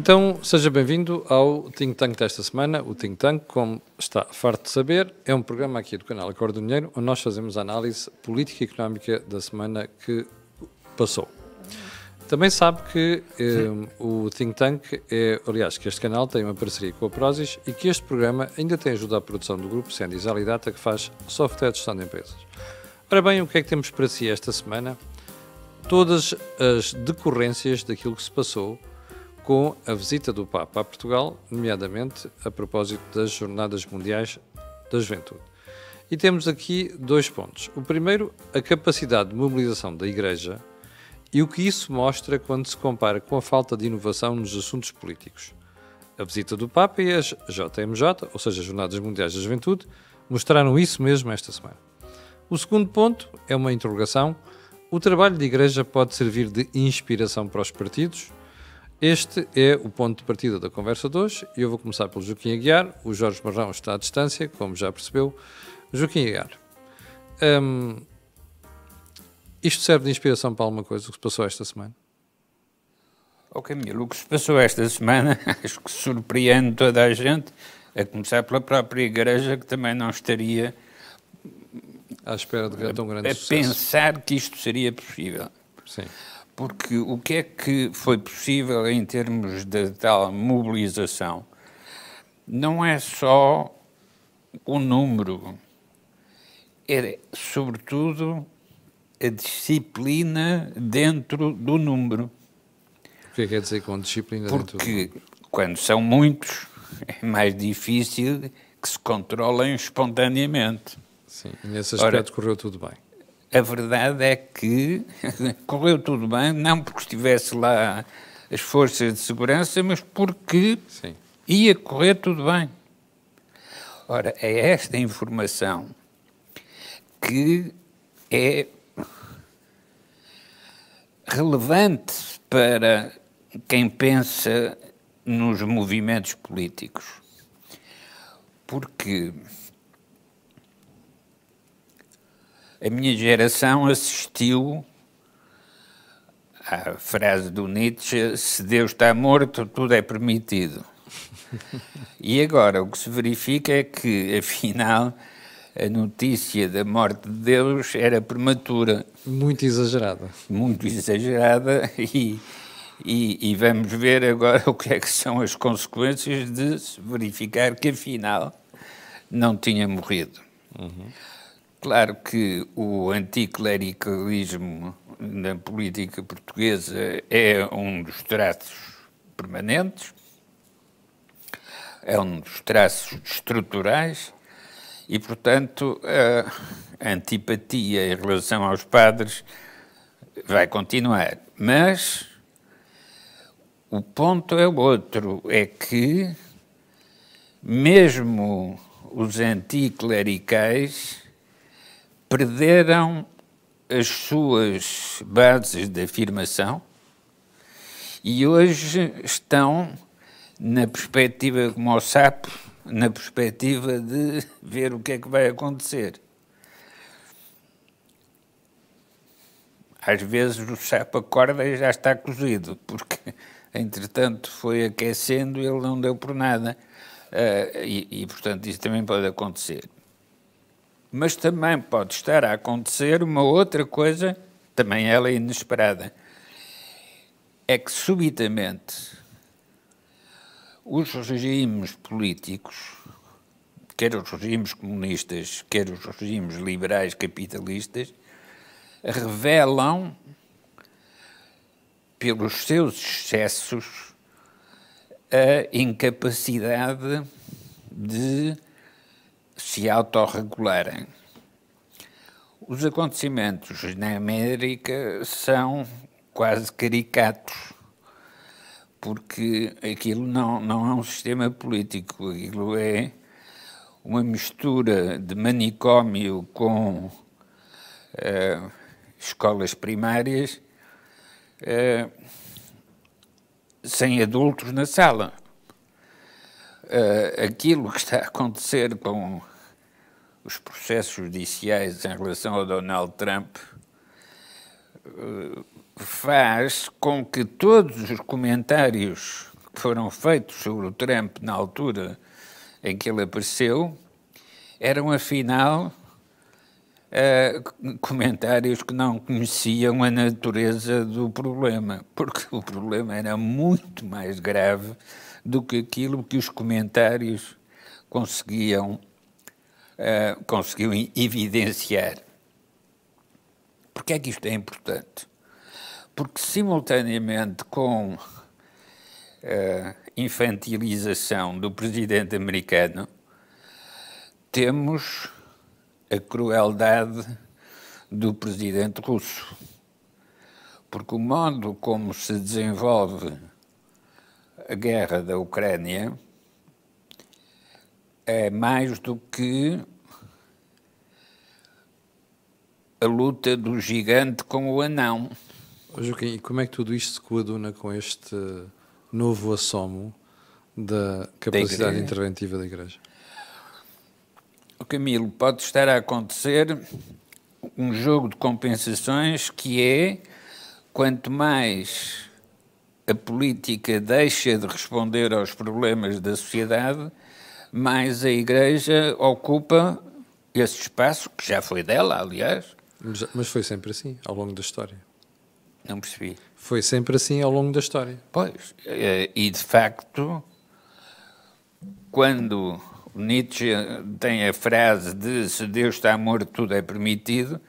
Então, seja bem-vindo ao Think Tank desta semana. O Think Tank, como está farto de saber, é um programa aqui do canal Acordo do Dinheiro, onde nós fazemos a análise política e económica da semana que passou. Também sabe que eh, o Think Tank é, aliás, que este canal tem uma parceria com a Prozis e que este programa ainda tem ajuda à produção do grupo Sendis Alidata, que faz software de gestão de empresas. Ora bem, o que é que temos para si esta semana? Todas as decorrências daquilo que se passou com a visita do Papa a Portugal, nomeadamente a propósito das Jornadas Mundiais da Juventude. E temos aqui dois pontos. O primeiro, a capacidade de mobilização da Igreja e o que isso mostra quando se compara com a falta de inovação nos assuntos políticos. A visita do Papa e as JMJ, ou seja, as Jornadas Mundiais da Juventude, mostraram isso mesmo esta semana. O segundo ponto é uma interrogação. O trabalho de igreja pode servir de inspiração para os partidos? Este é o ponto de partida da conversa de hoje e eu vou começar pelo Joaquim Aguiar. O Jorge Marrão está à distância, como já percebeu. Joaquim Aguiar, hum, isto serve de inspiração para alguma coisa, o que se passou esta semana? Ok, Camilo, o que se passou esta semana acho que surpreende toda a gente, a começar pela própria Igreja, que também não estaria à espera de tão grande a sucesso. pensar que isto seria possível. Sim. Porque o que é que foi possível em termos de tal mobilização? Não é só o número, é sobretudo a disciplina dentro do número. O que é que quer dizer com disciplina Porque dentro do número? quando são muitos, é mais difícil que se controlem espontaneamente. Sim, nesse aspecto Ora, correu tudo bem. A verdade é que correu tudo bem, não porque estivesse lá as forças de segurança, mas porque Sim. ia correr tudo bem. Ora, é esta informação que é relevante para quem pensa nos movimentos políticos. Porque a minha geração assistiu à frase do Nietzsche: se Deus está morto, tudo é permitido. E agora o que se verifica é que, afinal, a notícia da morte de Deus era prematura. Muito exagerada. Muito exagerada e, e, e, vamos ver agora o que é que são as consequências de se verificar que, afinal, não tinha morrido. Uhum. Claro que o anticlericalismo na política portuguesa é um dos traços permanentes, é um dos traços estruturais e, portanto, a antipatia em relação aos padres vai continuar. Mas o ponto é outro, é que mesmo os anticlericais perderam as suas bases de afirmação e hoje estão na perspectiva como o sapo, na perspectiva de ver o que é que vai acontecer. Às vezes o sapo acorda e já está cozido, porque entretanto foi aquecendo e ele não deu por nada. Uh, e, e, portanto, isso também pode acontecer. Mas também pode estar a acontecer uma outra coisa, também ela inesperada. É que subitamente os regimes políticos, quer os regimes comunistas, quer os regimes liberais capitalistas, revelam pelos seus excessos a incapacidade de se autorregularem. Os acontecimentos na América são quase caricatos, porque aquilo não, não é um sistema político, aquilo é uma mistura de manicômio com uh, escolas primárias uh, sem adultos na sala. Uh, aquilo que está a acontecer com os processos judiciais em relação ao Donald Trump uh, faz com que todos os comentários que foram feitos sobre o Trump na altura em que ele apareceu eram, afinal, uh, comentários que não conheciam a natureza do problema, porque o problema era muito mais grave do que aquilo que os comentários conseguiam, uh, conseguiam evidenciar. Porquê é que isto é importante? Porque, simultaneamente com a infantilização do presidente americano, temos a crueldade do presidente russo. Porque o modo como se desenvolve a guerra da Ucrânia é mais do que a luta do gigante com o anão. Joaquim, e como é que tudo isto se coaduna com este novo assomo da capacidade da interventiva da Igreja? O Camilo, pode estar a acontecer um jogo de compensações que é quanto mais a política deixa de responder aos problemas da sociedade, mais a Igreja ocupa esse espaço, que já foi dela, aliás, mas, mas foi sempre assim, ao longo da história. Não percebi. Foi sempre assim ao longo da história. Pois, eh, e de facto, quando Nietzsche tem a frase de se Deus está morto, tudo é permitido,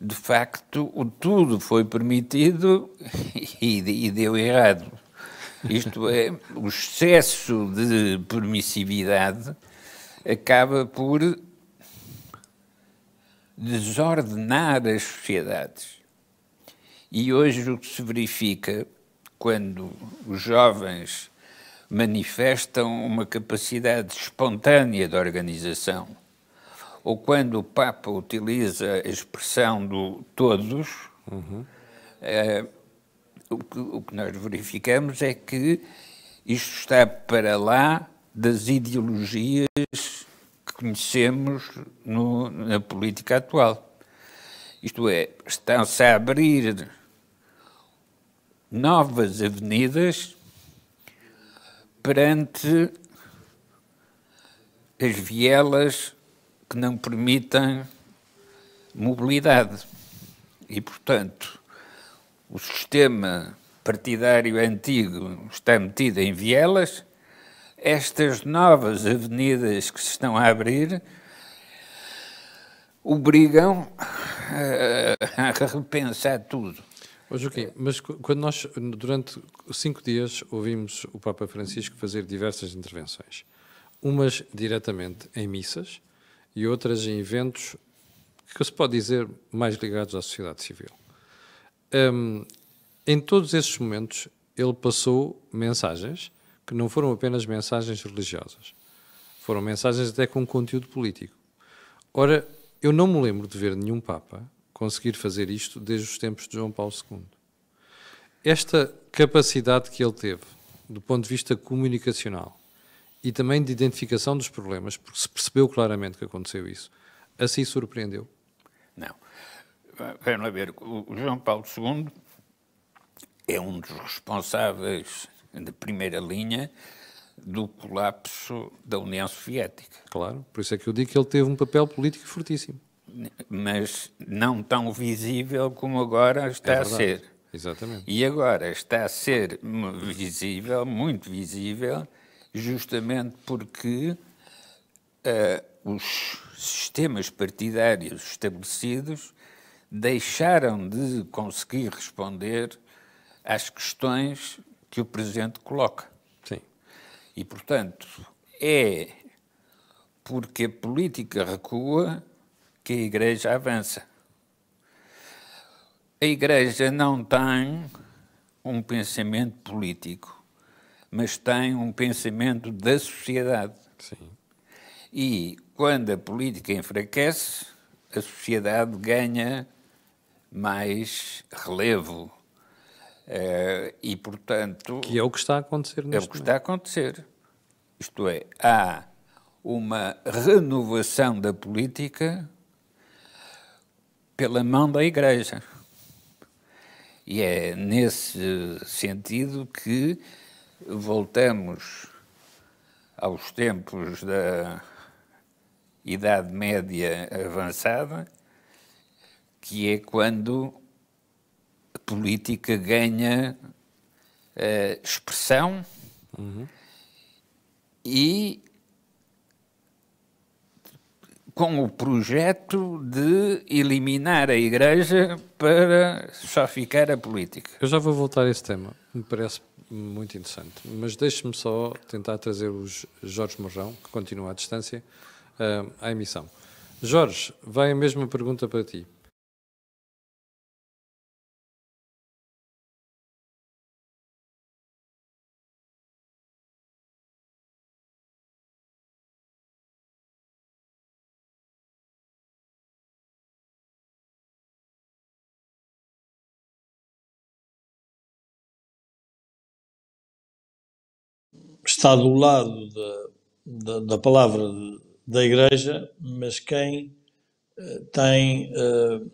de facto, o tudo foi permitido e, e deu errado. Isto é, o excesso de permissividade acaba por desordenar as sociedades. E hoje o que se verifica quando os jovens manifestam uma capacidade espontânea de organização, ou quando o Papa utiliza a expressão do todos, uhum. é, o, que, o que nós verificamos é que isto está para lá das ideologias conhecemos no, na política atual. Isto é, estão-se a abrir novas avenidas perante as vielas que não permitem mobilidade. E, portanto, o sistema partidário antigo está metido em vielas estas novas avenidas que se estão a abrir obrigam a, repensar tudo. Joaquim, mas quando nós, durante cinco dias, ouvimos o Papa Francisco fazer diversas intervenções, umas diretamente em missas e outras em eventos que se pode dizer mais ligados à sociedade civil. Um, em todos esses momentos, ele passou mensagens que não foram apenas mensagens religiosas, foram mensagens até com conteúdo político. Ora, eu não me lembro de ver nenhum Papa conseguir fazer isto desde os tempos de João Paulo II. Esta capacidade que ele teve, do ponto de vista comunicacional e também de identificação dos problemas, porque se percebeu claramente que aconteceu isso, assim surpreendeu? Não. Vamos ver, o João Paulo II é um dos responsáveis de primeira linha do colapso da União Soviética. Claro, por isso é que eu digo que ele teve um papel político fortíssimo. Mas não tão visível como agora está é a ser. Exatamente. E agora está a ser visível, muito visível, justamente porque uh, os sistemas partidários estabelecidos deixaram de conseguir responder às questões que o Presidente coloca. Sim. E, portanto, é porque a política recua que a Igreja avança. A Igreja não tem um pensamento político, mas tem um pensamento da sociedade. Sim. E quando a política enfraquece, a sociedade ganha mais relevo, Uh, e, portanto. Que é o que está a acontecer neste É o que está a acontecer. Isto é, há uma renovação da política pela mão da Igreja. E é nesse sentido que voltamos aos tempos da Idade Média avançada, que é quando a política ganha uh, expressão uhum. e com o projeto de eliminar a Igreja para só ficar a política. Eu já vou voltar a esse tema, me parece muito interessante, mas deixe-me só tentar trazer o Jorge Morrão, que continua à distância, uh, à emissão. Jorge, vai a mesma pergunta para ti. Está do lado da, da, da palavra da Igreja, mas quem uh, tem uh,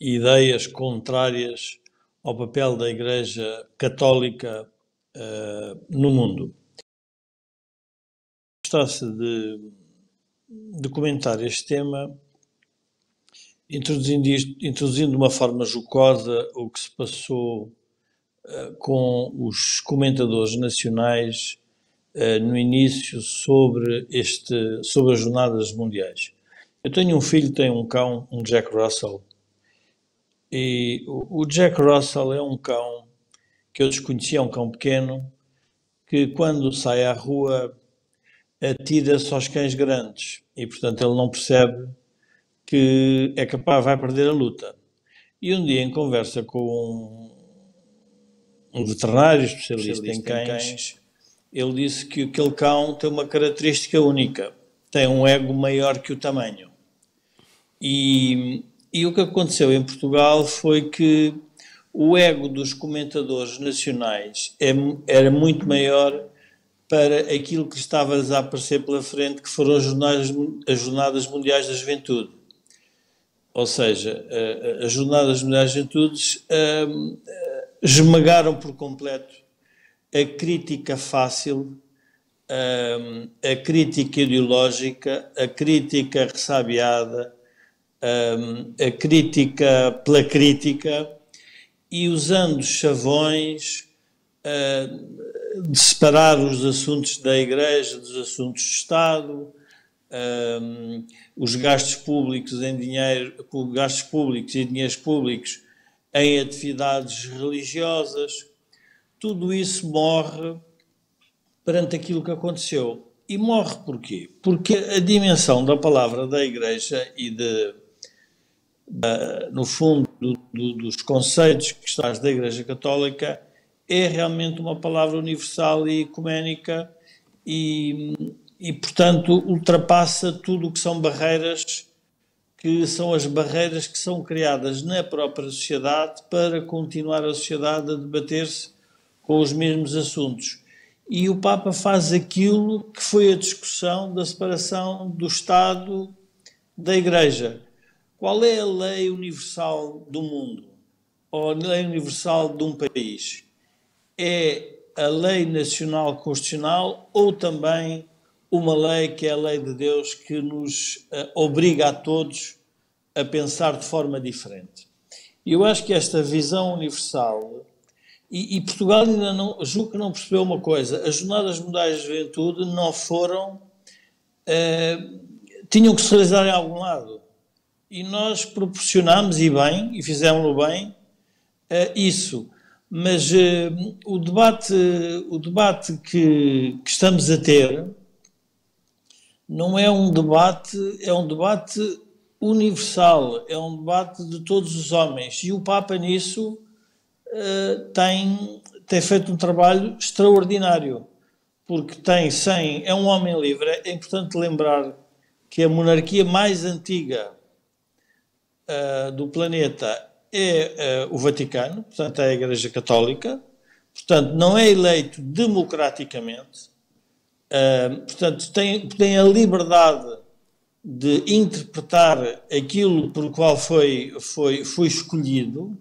ideias contrárias ao papel da Igreja Católica uh, no mundo. Gostasse de, de comentar este tema, introduzindo, isto, introduzindo de uma forma jocosa o que se passou com os comentadores nacionais uh, no início sobre, este, sobre as jornadas mundiais. Eu tenho um filho, tem um cão, um Jack Russell, e o, o Jack Russell é um cão que eu desconhecia, um cão pequeno, que quando sai à rua atira-se aos cães grandes e, portanto, ele não percebe que é capaz, vai perder a luta. E um dia, em conversa com um, um veterinário especialista, especialista em cães, em cães ele disse que aquele cão tem uma característica única, tem um ego maior que o tamanho. E, e o que aconteceu em Portugal foi que o ego dos comentadores nacionais é, era muito maior para aquilo que estava a aparecer pela frente, que foram as jornadas, as jornadas Mundiais da Juventude. Ou seja, as Jornadas Mundiais da Juventude um, esmagaram por completo a crítica fácil, a, a crítica ideológica, a crítica ressabiada, a crítica pela crítica e usando chavões de separar os assuntos da Igreja dos assuntos do Estado, um, os gastos públicos em dinheiro, gastos públicos e dinheiros públicos em atividades religiosas, tudo isso morre perante aquilo que aconteceu. E morre porquê? Porque a dimensão da palavra da Igreja e de, no fundo, do, do, dos conceitos estás da Igreja Católica é realmente uma palavra universal e ecuménica e, e portanto, ultrapassa tudo o que são barreiras que são as barreiras que são criadas na própria sociedade para continuar a sociedade a debater-se com os mesmos assuntos. E o Papa faz aquilo que foi a discussão da separação do Estado da Igreja. Qual é a lei universal do mundo? Ou a lei universal de um país? É a lei nacional constitucional ou também uma lei que é a lei de Deus que nos uh, obriga a todos a pensar de forma diferente? Eu acho que esta visão universal e, e, Portugal ainda não, julgo que não percebeu uma coisa: as Jornadas Mundiais de Juventude não foram. Eh, tinham que se realizar em algum lado. E nós proporcionámos, e bem, e fizemos-lo bem, eh, isso. Mas eh, o debate, o debate que, que estamos a ter não é um debate, é um debate universal, é um debate de todos os homens. E o Papa nisso eh, tem, tem feito um trabalho extraordinário, porque tem 100, é um homem livre. É importante lembrar que a monarquia mais antiga uh, do planeta é uh, o Vaticano, portanto, é a Igreja Católica, portanto, não é eleito democraticamente, portanto, tem, tem a liberdade de interpretar aquilo por qual foi, foi, foi escolhido,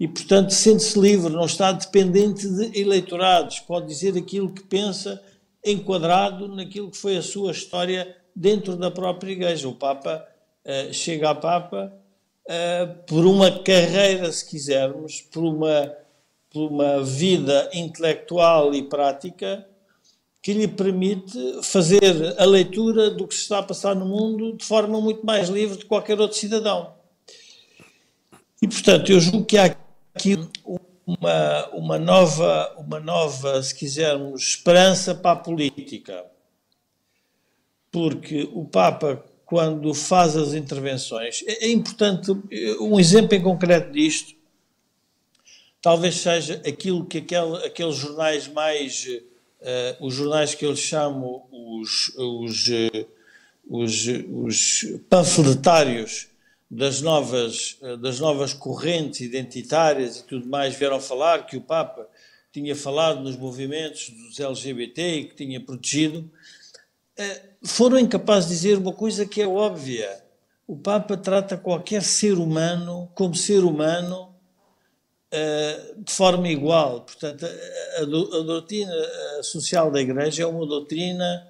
e, portanto, sente-se livre, não está dependente de eleitorados, pode dizer aquilo que pensa, enquadrado naquilo que foi a sua história dentro da própria Igreja. O Papa uh, chega a Papa uh, por uma carreira, se quisermos, por uma, por uma vida intelectual e prática que lhe permite fazer a leitura do que se está a passar no mundo de forma muito mais livre de qualquer outro cidadão. E, portanto, eu julgo que há aqui uma, uma, nova, uma nova, se quisermos, esperança para a política. Porque o Papa, quando faz as intervenções, é, é importante, um exemplo em concreto disto, talvez seja aquilo que aquele, aqueles jornais mais, uh, os jornais que eu chamo os, os, uh, os, os panfletários das novas, eh, das novas correntes identitárias e tudo mais vieram falar que o Papa tinha falado nos movimentos dos LGBT e que tinha protegido, eh, foram incapazes de dizer uma coisa que é óbvia. O Papa trata qualquer ser humano como ser humano eh, de forma igual. Portanto, a, doutrina social da Igreja é uma doutrina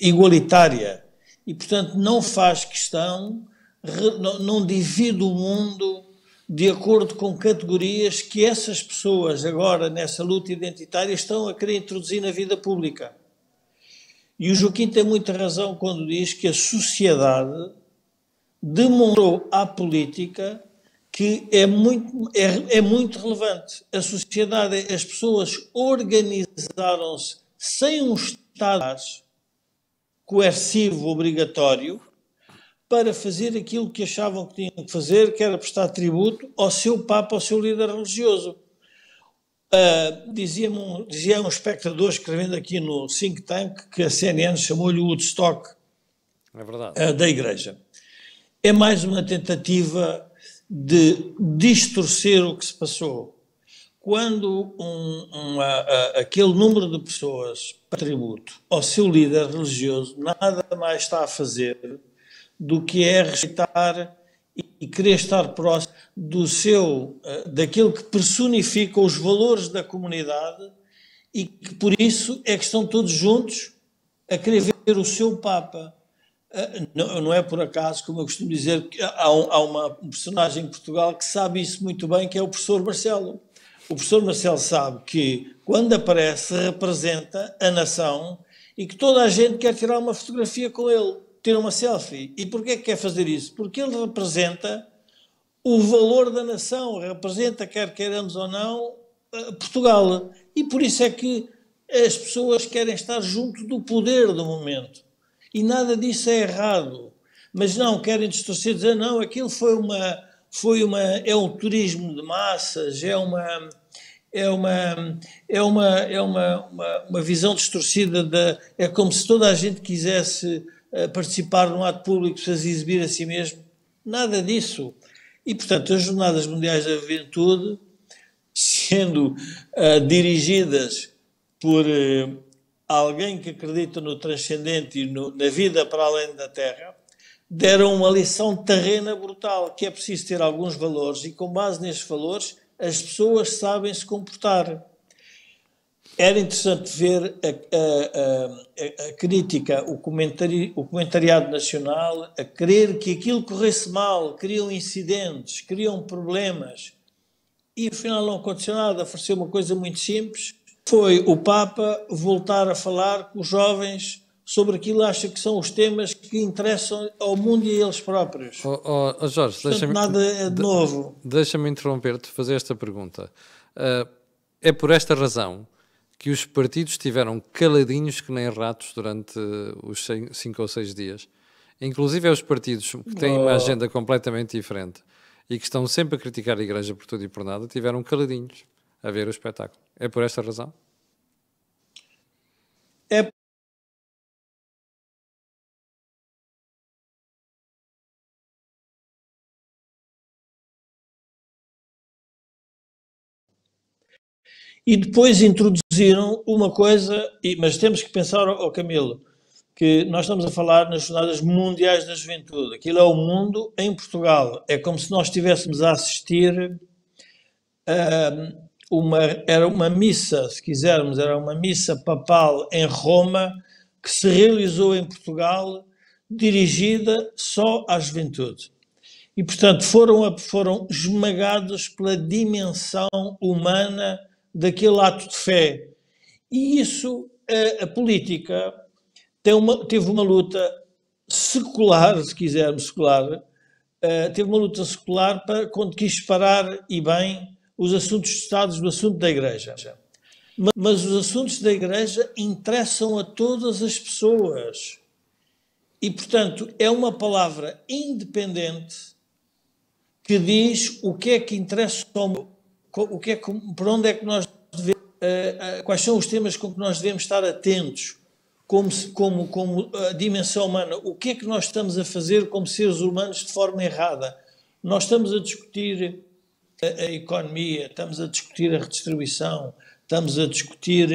igualitária e, portanto, não faz questão, não divide o mundo de acordo com categorias que essas pessoas, agora nessa luta identitária, estão a querer introduzir na vida pública. E o Joaquim tem muita razão quando diz que a sociedade demonstrou à política que é muito, é, é muito relevante. A sociedade, as pessoas organizaram-se sem um Estado coercivo obrigatório para fazer aquilo que achavam que tinham que fazer, que era prestar tributo ao seu Papa, ao seu líder religioso. Uh, dizia, um, dizia um espectador escrevendo aqui no Think Tank que a CNN chamou-lhe o Woodstock é uh, da Igreja. É mais uma tentativa de distorcer o que se passou quando um, um, aquele número de pessoas para tributo ao seu líder religioso nada mais está a fazer do que é respeitar e, querer estar próximo do seu, uh, daquilo que personifica os valores da comunidade e que por isso é que estão todos juntos a querer ver o seu Papa. Não, não, é por acaso, como eu costumo dizer, que há, um, há uma, um personagem em Portugal que sabe isso muito bem, que é o professor Marcelo o professor Marcelo sabe que, quando aparece, representa a nação e que toda a gente quer tirar uma fotografia com ele, ter uma selfie. E porquê que quer fazer isso? Porque ele representa o valor da nação, representa, quer queiramos ou não, eh, Portugal. E por isso é que as pessoas querem estar junto do poder do momento. E nada disso é errado. Mas não, querem distorcer, dizer, não, aquilo foi uma, foi uma, é um turismo de massas, é uma, é uma, é uma, é uma, uma, uma visão distorcida da. É como se toda a gente quisesse uh, participar num ato público para se exibir a si mesmo. Nada disso. E, portanto, as Jornadas Mundiais da Juventude, sendo uh, dirigidas por uh, alguém que acredita no transcendente e no, na vida para além da Terra, deram uma lição terrena brutal, que é preciso ter alguns valores e, com base nestes valores, as pessoas sabem se comportar. Era interessante ver a, a, a, a crítica, o, comentari, o comentariado nacional, a querer que aquilo corresse mal, criam incidentes, criam problemas. E afinal não aconteceu nada, ofereceu uma coisa muito simples, foi o Papa voltar a falar com os jovens sobre aquilo acha que são os temas que interessam ao mundo e a eles próprios. Oh, oh, oh Jorge, deixa-me nada é de novo. Deixa-me interromper-te, fazer esta pergunta. Uh, é por esta razão que os partidos estiveram caladinhos que nem ratos durante os cinco ou seis dias. Inclusive é os partidos que têm uma oh. agenda completamente diferente e que estão sempre a criticar a Igreja por tudo e por nada, tiveram caladinhos a ver o espetáculo. É por esta razão? É E depois introduziram uma coisa, mas temos que pensar, ao Camilo, que nós estamos a falar nas Jornadas Mundiais da Juventude. Aquilo é o mundo em Portugal. É como se nós estivéssemos a assistir a uma, era uma missa, se quisermos, era uma missa papal em Roma que se realizou em Portugal, dirigida só à juventude. E, portanto, foram, foram esmagados pela dimensão humana daquele ato de fé. E isso, a, a política uma, teve uma luta secular, se quisermos, secular, uh, teve uma luta secular para, quando quis parar, e bem, os assuntos de Estado do assunto da Igreja. Mas, mas os assuntos da Igreja interessam a todas as pessoas. E, portanto, é uma palavra independente que diz o que é que interessa, o que é, por onde é que nós devemos, uh, uh, quais são os temas com que nós devemos estar atentos como, como, como a dimensão humana. O que é que nós estamos a fazer como seres humanos de forma errada? Nós estamos a discutir a, a economia, estamos a discutir a redistribuição, estamos a discutir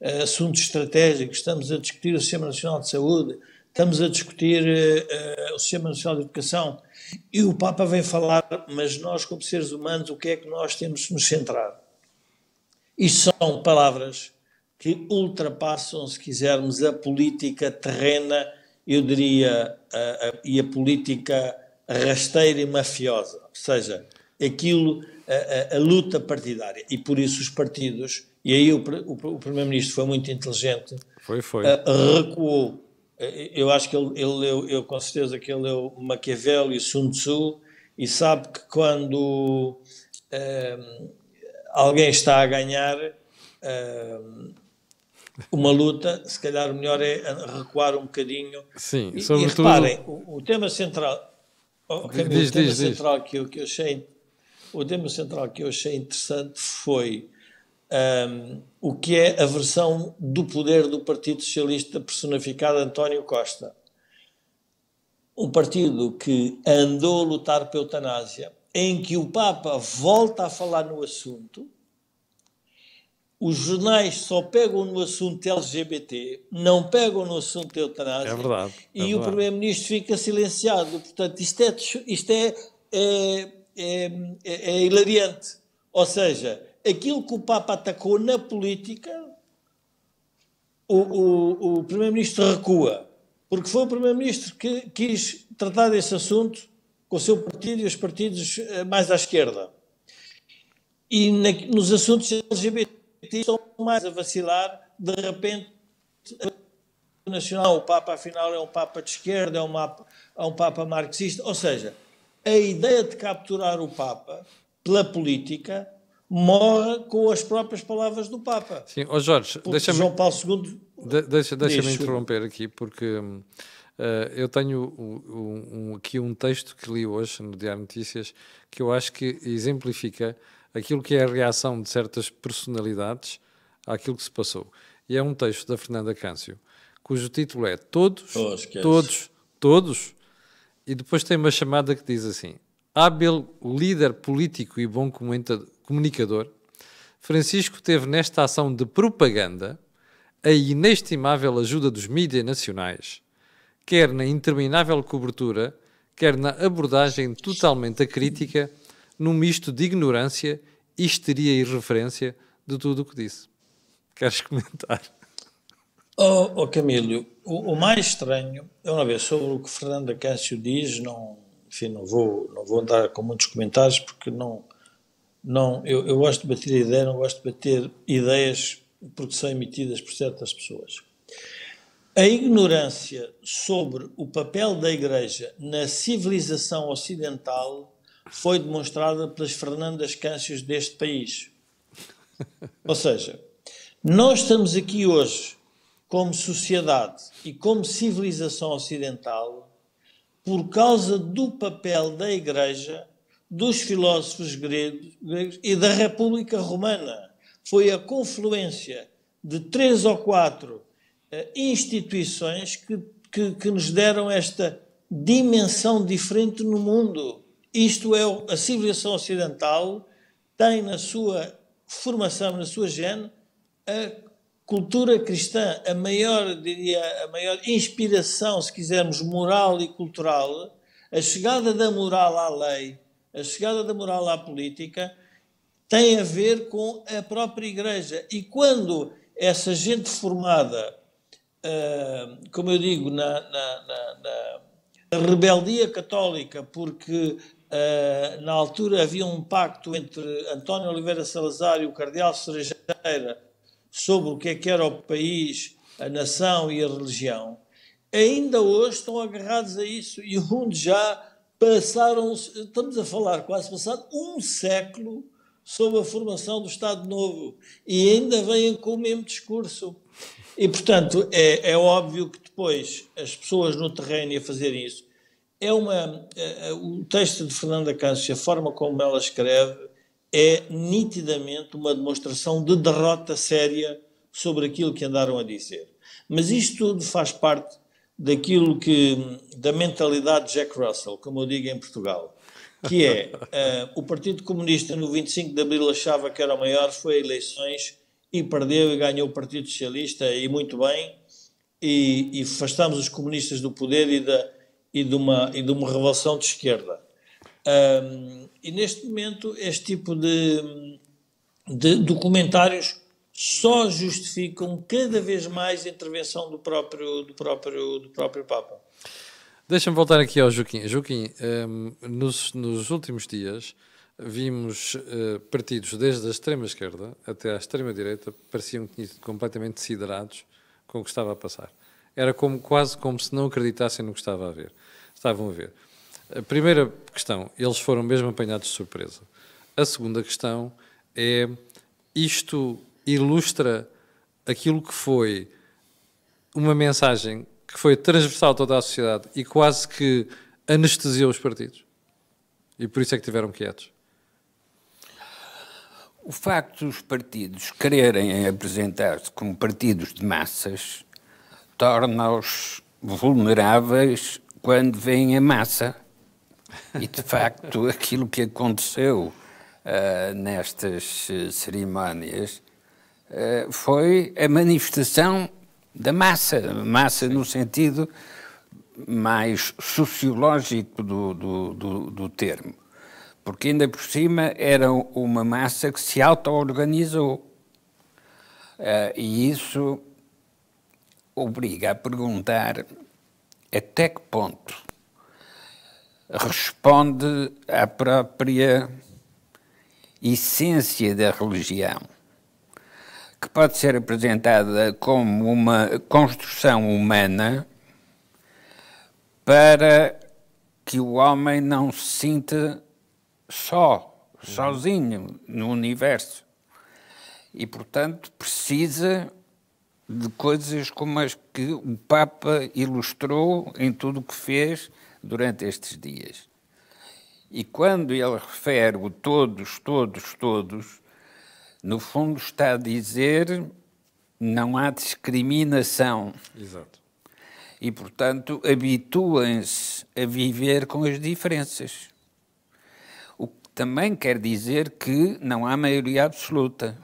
uh, assuntos estratégicos, estamos a discutir o Sistema Nacional de Saúde, estamos a discutir o Sistema Nacional de Educação. E o Papa vem falar, mas nós, como seres humanos, o que é que nós temos de nos centrar? Isto são palavras que ultrapassam, se quisermos, a política terrena, eu diria, a, a, e a política rasteira e mafiosa, ou seja, aquilo, a, a, luta partidária. E por isso os partidos, e aí o, o, o Primeiro-Ministro foi muito inteligente, foi, foi. recuou. Eu acho que ele, ele leu, eu com certeza que ele leu Maquiavel e Sun Tzu, e sabe que quando um, alguém está a ganhar, um, uma luta, se calhar o melhor é recuar um bocadinho. Sim, e, e reparem, o, o, tema central, o, diz, o tema diz, central diz. Que, eu, que eu achei, o tema central que eu achei interessante foi um, o que é a versão do poder do Partido Socialista personificado António Costa. Um partido que andou a lutar pela eutanásia, em que o Papa volta a falar no assunto, os jornais só pegam no assunto LGBT, não pegam no assunto eutanásia. É verdade. É e verdade. o Primeiro-Ministro fica silenciado. Portanto, isto é, isto é, é, é, é hilariante. Ou seja, aquilo que o Papa atacou na política, o, o, o Primeiro-Ministro recua. Porque foi o Primeiro-Ministro que quis tratar desse assunto com o seu partido e os partidos eh, mais à esquerda. E na, nos assuntos LGBT estão mais a vacilar, de repente nacional, o Papa afinal é um Papa de esquerda, é um, é um Papa marxista, ou seja, a ideia de capturar o Papa pela política morre com as próprias palavras do Papa. Sim, oh Jorge, deixa-me... João Paulo II... De, deixa, deixa-me interromper aqui, porque uh, eu tenho um, um, aqui um texto que li hoje no Diário Notícias que eu acho que exemplifica aquilo que é a reação de certas personalidades àquilo que se passou. E é um texto da Fernanda Câncio, cujo título é Todos, oh, Todos, Todos, e depois tem uma chamada que diz assim: Hábil líder político e bom comunicador, Francisco teve nesta ação de propaganda a inestimável ajuda dos mídias nacionais, quer na interminável cobertura, quer na abordagem totalmente acrítica num misto de ignorância, histeria e irreferência de tudo o que disse. Queres comentar? Oh, oh Camilo, o, o, mais estranho, eu uma vez sobre o que Fernanda Cássio diz, não, enfim, não vou, não vou andar com muitos comentários porque não, não, eu, eu gosto de bater ideia, não gosto de bater ideias porque são emitidas por certas pessoas. A ignorância sobre o papel da Igreja na civilização ocidental foi demonstrada pelas Fernandas Câncios deste país. Ou seja, nós estamos aqui hoje, como sociedade e como civilização ocidental, por causa do papel da Igreja, dos filósofos gregos, gregos e da República Romana. Foi a confluência de três ou quatro uh, instituições que, que, que nos deram esta dimensão diferente no mundo. Isto é, a civilização ocidental tem na sua formação, na sua gene, a cultura cristã, a maior, diria, a maior inspiração, se quisermos, moral e cultural, a chegada da moral à lei, a chegada da moral à política, tem a ver com a própria Igreja. E quando essa gente formada, uh, como eu digo, na, na, na, na rebeldia católica, porque uh, na altura havia um pacto entre António Oliveira Salazar e o Cardeal Cerejeira sobre o que é que era o país, a nação e a religião, ainda hoje estão agarrados a isso e onde já passaram, estamos a falar quase passado um século sobre a formação do Estado Novo e ainda vêm com o mesmo discurso. E, portanto, é, é óbvio que depois as pessoas no terreno a fazer isso. É uma, é, é, o texto de Fernanda Câncio, a forma como ela escreve, é nitidamente uma demonstração de derrota séria sobre aquilo que andaram a dizer. Mas isto tudo faz parte daquilo que, da mentalidade de Jack Russell, como eu digo em Portugal, que é uh, o Partido Comunista no 25 de Abril achava que era o maior, foi a eleições e perdeu e ganhou o Partido Socialista e muito bem, e, e afastamos os comunistas do poder e, da, e, de, uma, e de uma revolução de esquerda. Um, e neste momento, este tipo de, de documentários só justificam cada vez mais a intervenção do próprio, do próprio, do próprio Papa. Deixa-me voltar aqui ao Joaquim. Joaquim, um, nos, nos, últimos dias vimos uh, partidos desde a extrema-esquerda até à extrema-direita pareciam completamente siderados com o que estava a passar. Era como, quase como se não acreditassem no que estava a ver. Estavam a ver. A primeira questão, eles foram mesmo apanhados de surpresa. A segunda questão é isto ilustra aquilo que foi uma mensagem que foi transversal a toda a sociedade e quase que anestesiou os partidos. E por isso é que tiveram quietos. O facto dos partidos quererem apresentar-se como partidos de massas torna-os vulneráveis quando vem a massa. E, de facto, aquilo que aconteceu uh, nestas uh, cerimónias foi a manifestação da massa, massa no sentido mais sociológico do, do, do, do termo, porque ainda por cima era uma massa que se auto-organizou. Uh, e isso obriga a perguntar até que ponto responde à própria essência da religião que pode ser apresentada como uma construção humana para que o homem não se sinta só, sozinho no universo. E, portanto, precisa de coisas como as que o Papa ilustrou em tudo o que fez durante estes dias. E quando ele refere o todos, todos, todos, no fundo está a dizer não há discriminação. Exato. E, portanto, habituem-se a viver com as diferenças. O que também quer dizer que não há maioria absoluta.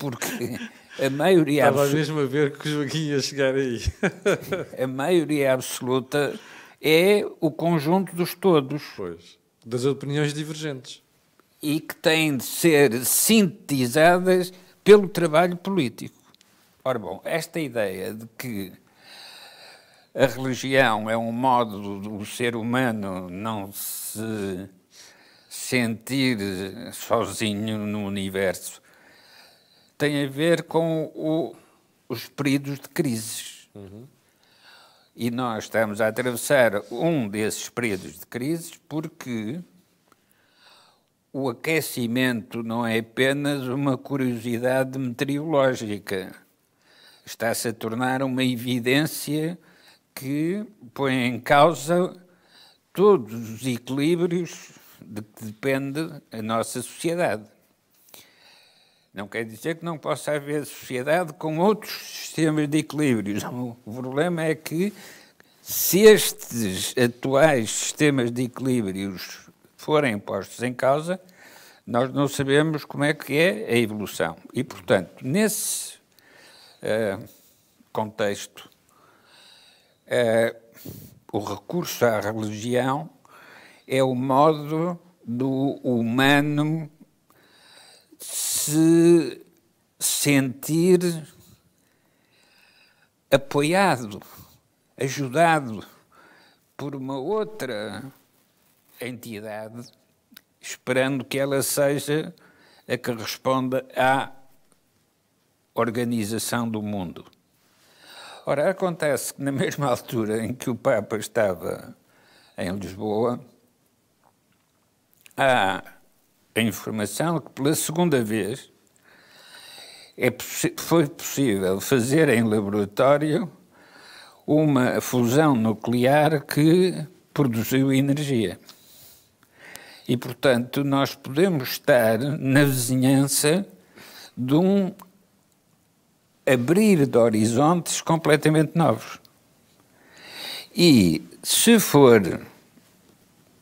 Porque a maioria Estava absoluta... mesmo a ver que o Joaquim ia chegar aí. a maioria absoluta é o conjunto dos todos. Pois. Das opiniões divergentes e que têm de ser sintetizadas pelo trabalho político. Ora bom, esta ideia de que a religião é um modo do ser humano não se sentir sozinho no universo tem a ver com o, os períodos de crises. Uhum. E nós estamos a atravessar um desses períodos de crises porque o aquecimento não é apenas uma curiosidade meteorológica. Está-se a tornar uma evidência que põe em causa todos os equilíbrios de que depende a nossa sociedade. Não quer dizer que não possa haver sociedade com outros sistemas de equilíbrios. O problema é que, se estes atuais sistemas de equilíbrios forem postos em causa, nós não sabemos como é que é a evolução. E, portanto, nesse uh, contexto, uh, o recurso à religião é o modo do humano se sentir apoiado, ajudado por uma outra entidade, esperando que ela seja a que responda à organização do mundo. Ora, acontece que na mesma altura em que o Papa estava em Lisboa, há a informação que pela segunda vez é foi possível fazer em laboratório uma fusão nuclear que produziu energia. E, portanto, nós podemos estar na vizinhança de um abrir de horizontes completamente novos. E se for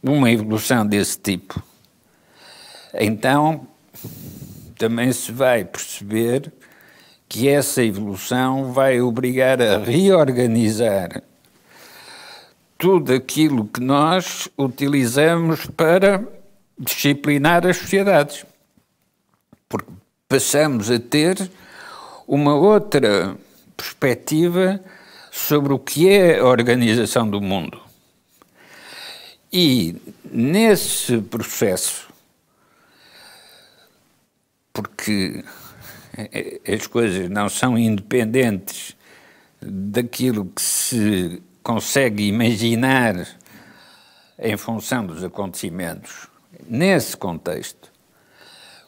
uma evolução desse tipo, então também se vai perceber que essa evolução vai obrigar a reorganizar tudo aquilo que nós utilizamos para disciplinar as sociedades. Porque passamos a ter uma outra perspectiva sobre o que é a organização do mundo. E nesse processo, porque as coisas não são independentes daquilo que se consegue imaginar em função dos acontecimentos. Nesse contexto,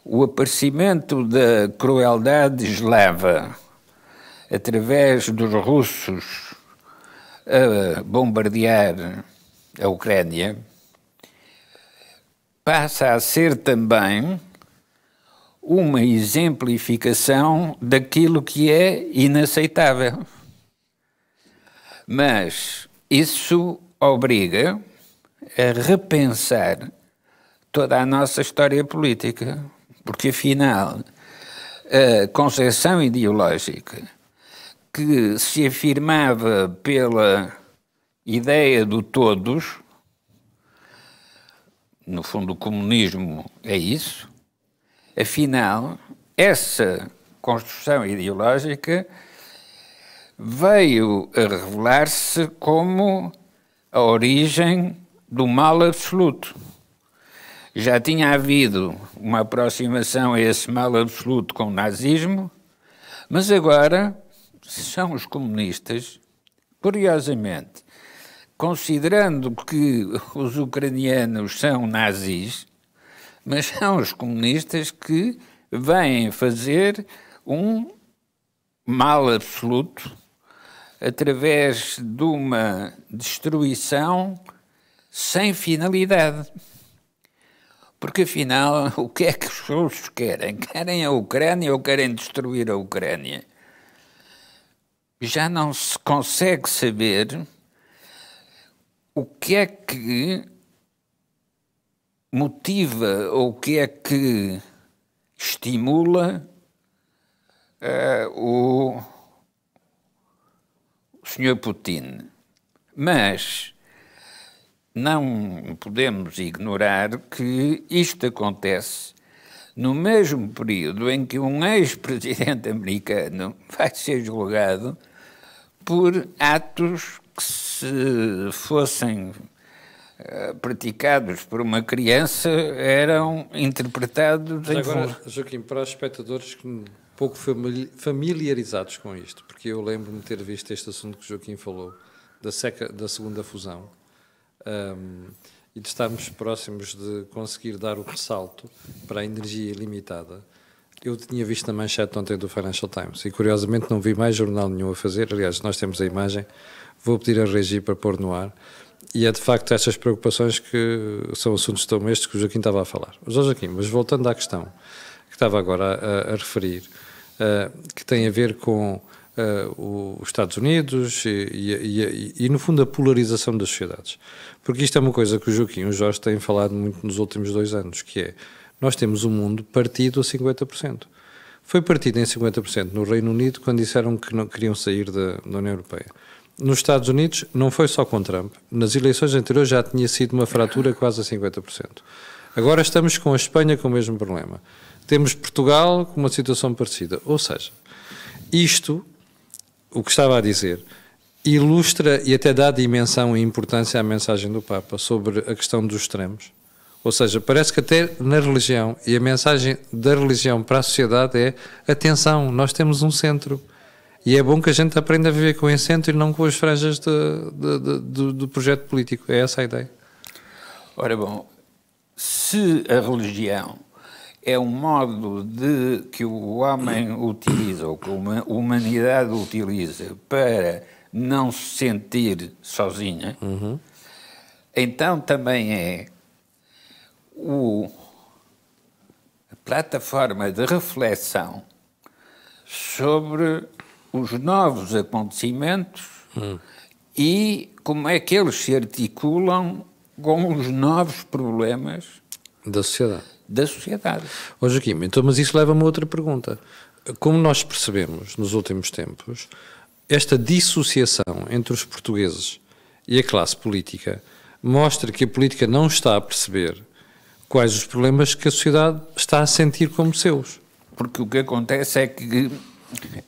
o aparecimento da crueldade eslava através dos russos a bombardear a Ucrânia passa a ser também uma exemplificação daquilo que é inaceitável. Mas isso obriga a repensar toda a nossa história política, porque afinal a concepção ideológica que se afirmava pela ideia do todos, no fundo o comunismo é isso, Afinal, essa construção ideológica veio a revelar-se como a origem do mal absoluto. Já tinha havido uma aproximação a esse mal absoluto com o nazismo, mas agora são os comunistas, curiosamente, considerando que os ucranianos são nazis, mas são os comunistas que vêm fazer um mal absoluto através de uma destruição sem finalidade. Porque afinal, o que é que os russos querem? Querem a Ucrânia ou querem destruir a Ucrânia? Já não se consegue saber o que é que motiva ou o que é que estimula uh, o, o Sr. Putin. Mas não podemos ignorar que isto acontece no mesmo período em que um ex-presidente americano vai ser julgado por atos que, se fossem eh, praticados por uma criança eram interpretados Mas em agora, Joaquim, para os espectadores que pouco familiarizados com isto, porque eu lembro-me de ter visto este assunto que o Joaquim falou, da, seca, da segunda fusão, um, e de estarmos próximos de conseguir dar o ressalto para a energia ilimitada. Eu tinha visto na manchete ontem do Financial Times e, curiosamente, não vi mais jornal nenhum a fazer. Aliás, nós temos a imagem, vou pedir a Regi para pôr no ar e é de facto estas preocupações que são assuntos tão estes que o Joaquim estava a falar. Joaquim, mas voltando à questão que estava agora a, a referir, uh, que tem a ver com uh, os Estados Unidos e, e, e, e, no fundo, a polarização das sociedades. Porque isto é uma coisa que o Joaquim e o Jorge têm falado muito nos últimos dois anos, que é, nós temos um mundo partido a 50%. foi partido em 50% no Reino Unido quando disseram que não queriam sair da, da União Europeia. Nos Estados Unidos não foi só com Trump. Nas eleições anteriores já tinha sido uma fratura quase a 50%. Agora estamos com a Espanha com o mesmo problema. Temos Portugal com uma situação parecida. Ou seja, isto, o que estava a dizer, ilustra e até dá dimensão e importância à mensagem do Papa sobre a questão dos extremos. Ou seja, parece que até na religião, e a mensagem da religião para a sociedade é: atenção, nós temos um centro. E é bom que a gente aprenda a viver com esse centro e não com as franjas de, de, de, do, do projeto político. É essa a ideia. Ora bom, se a religião é um modo de que o homem utiliza, ou que a humanidade utiliza para não se sentir sozinha, uhum. então também é o, a plataforma de reflexão sobre os novos acontecimentos hum. e como é que eles se articulam com os novos problemas da sociedade. Da sociedade. Joaquim, então, mas isso leva-me a outra pergunta. Como nós percebemos nos últimos tempos, esta dissociação entre os portugueses e a classe política mostra que a política não está a perceber quais os problemas que a sociedade está a sentir como seus. Porque o que acontece é que